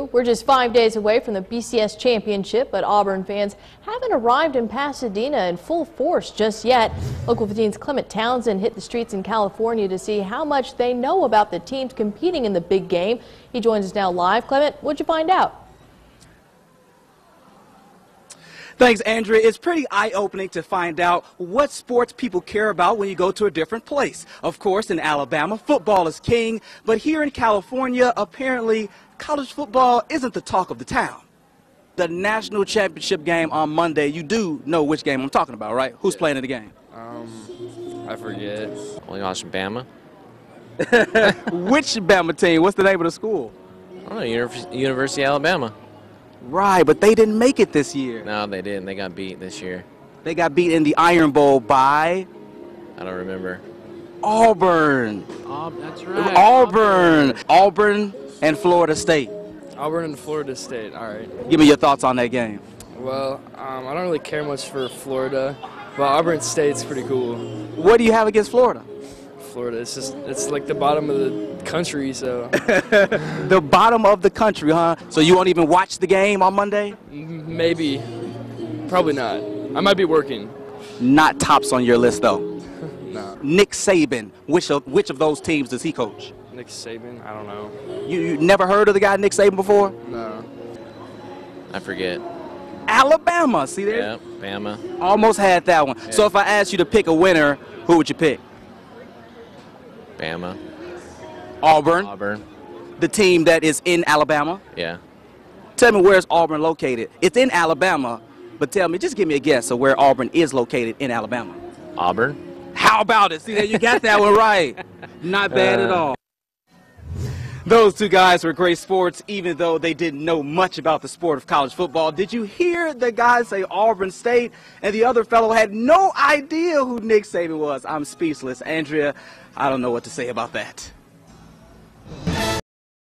We're just five days away from the BCS championship, but Auburn fans haven't arrived in Pasadena in full force just yet. Local 15's Clement Townsend hit the streets in California to see how much they know about the teams competing in the big game. He joins us now live. Clement, what'd you find out? Thanks, Andrea. It's pretty eye-opening to find out what sports people care about when you go to a different place. Of course, in Alabama, football is king, but here in California, apparently, college football isn't the talk of the town. The national championship game on Monday, you do know which game I'm talking about, right? Who's playing in the game? Um, I forget. Only watching Bama. which Bama team? What's the name of the school? I don't know, Univers University of Alabama. Right, but they didn't make it this year. No, they didn't. They got beat this year. They got beat in the Iron Bowl by I don't remember. Auburn. Oh, that's right. Auburn. Auburn and Florida State. Auburn and Florida State. All right. Give me your thoughts on that game. Well, um, I don't really care much for Florida, but Auburn State's pretty cool. What do you have against Florida? Florida, it's just it's like the bottom of the country, so the bottom of the country, huh? So you won't even watch the game on Monday? maybe, probably not. I might be working. Not tops on your list though. no. Nick Saban, which of which of those teams does he coach? Nick Saban, I don't know. You, you never heard of the guy Nick Saban before? No. I forget. Alabama, see there? Yeah, Bama. Almost had that one. Yeah. So if I asked you to pick a winner, who would you pick? Bama. Auburn, Auburn. the team that is in Alabama. Yeah. Tell me where's Auburn located? It's in Alabama, but tell me, just give me a guess of where Auburn is located in Alabama. Auburn. How about it? See there, you got that one right. Not bad at uh, all. Those two guys were great sports, even though they didn't know much about the sport of college football. Did you hear the guy say Auburn State? And the other fellow had no idea who Nick Saban was. I'm speechless. Andrea, I don't know what to say about that.